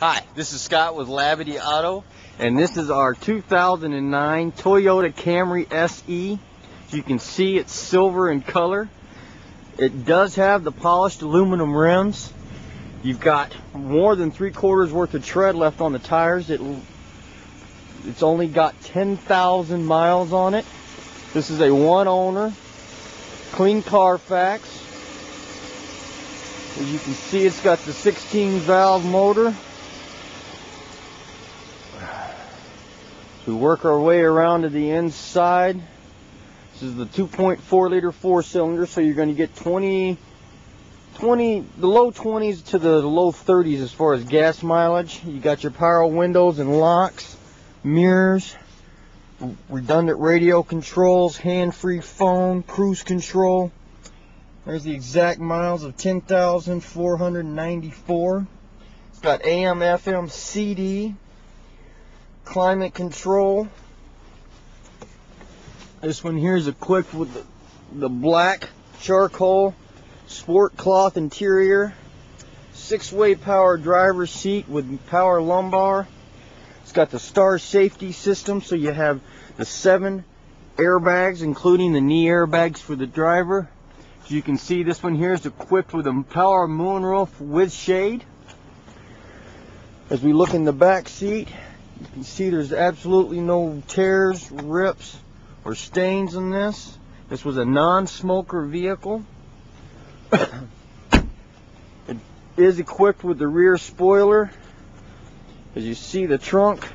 Hi, this is Scott with Labadie Auto. and this is our 2009 Toyota Camry SE. You can see, it's silver in color. It does have the polished aluminum rims. You've got more than three quarters worth of tread left on the tires. It, it's only got 10,000 miles on it. This is a one owner, clean Carfax. As you can see, it's got the 16 valve motor. We work our way around to the inside. This is the 2.4 liter four cylinder, so you're going to get 20, 20, the low 20s to the low 30s as far as gas mileage. You got your power windows and locks, mirrors, redundant radio controls, hand-free phone, cruise control. There's the exact miles of 10,494. It's got AM, FM, CD, climate control. This one here is equipped with the, the black charcoal sport cloth interior, six-way power driver's seat with power lumbar. It's got the star safety system, so you have the seven airbags, including the knee airbags for the driver. As you can see, this one here is equipped with a power moonroof with shade. As we look in the back seat, you can see there's absolutely no tears, rips, or stains in this. This was a non-smoker vehicle. it is equipped with the rear spoiler. As you see the trunk,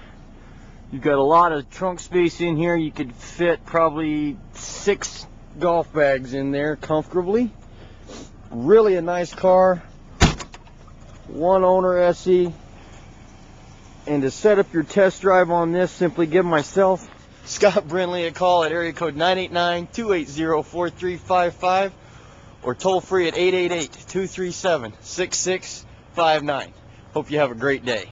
you've got a lot of trunk space in here. You could fit probably six golf bags in there comfortably. Really a nice car. One owner SE. And to set up your test drive on this, simply give myself, Scott Brindley, a call at area code 989-280-4355 or toll free at 888-237-6659. Hope you have a great day.